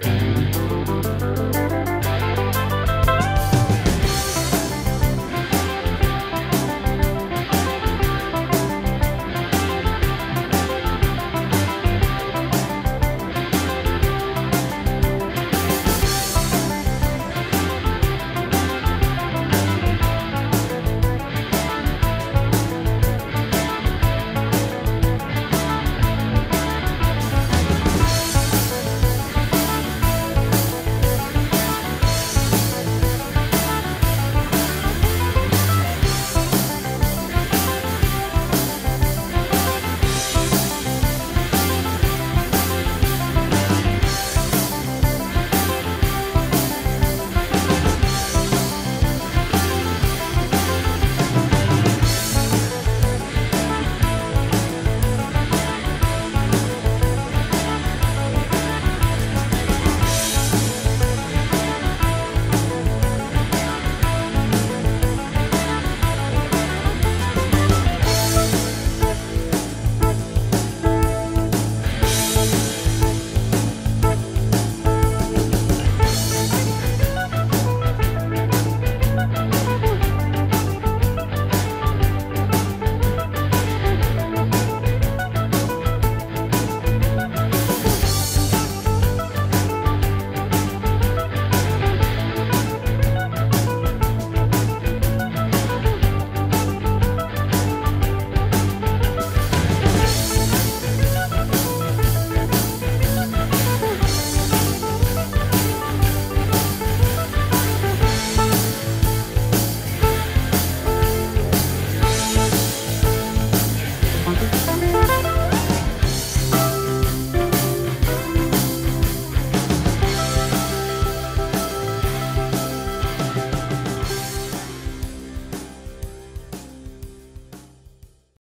Música